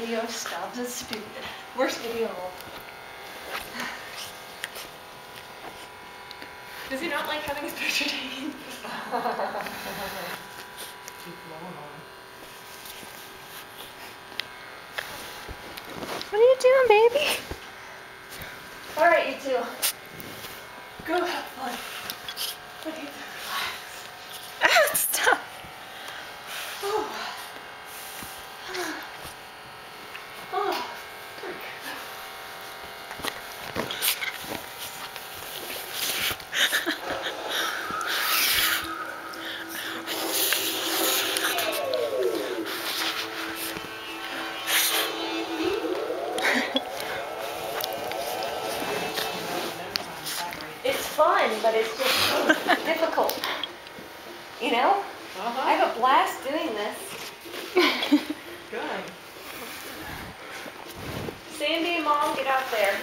video stuff. That's stupid. Worst video of all. Does he not like having his picture taken? Keep blowing on. What are you doing, baby? It's fun, but it's just difficult. You know? I Uh-huh. have a blast doing this. Good. Sandy and Mom, get out there.